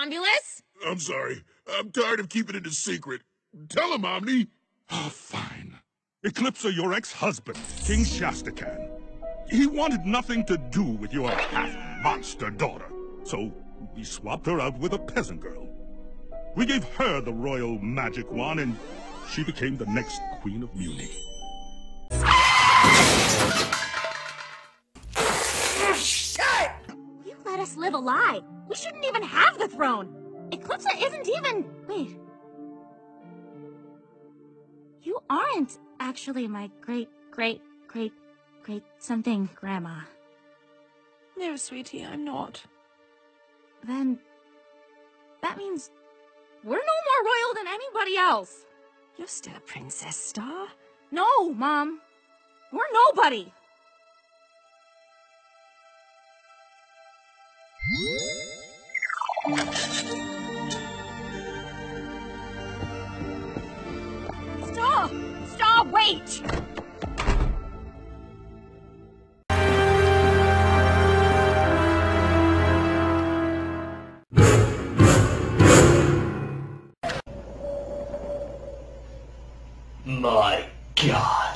Rhombulus? I'm sorry. I'm tired of keeping it a secret. Tell him, Omni. Ah, fine. Eclipsa, your ex-husband, King Shastacan. He wanted nothing to do with your half-monster daughter. So, we swapped her out with a peasant girl. We gave her the royal magic wand, and she became the next Queen of Mewni. Us live a lie. We shouldn't even have the throne. Eclipsa isn't even. Wait. You aren't actually my great, great, great, great something grandma. No, sweetie, I'm not. Then. That means. We're no more royal than anybody else. You're still a princess, Star. No, Mom. We're nobody. Wait! My god.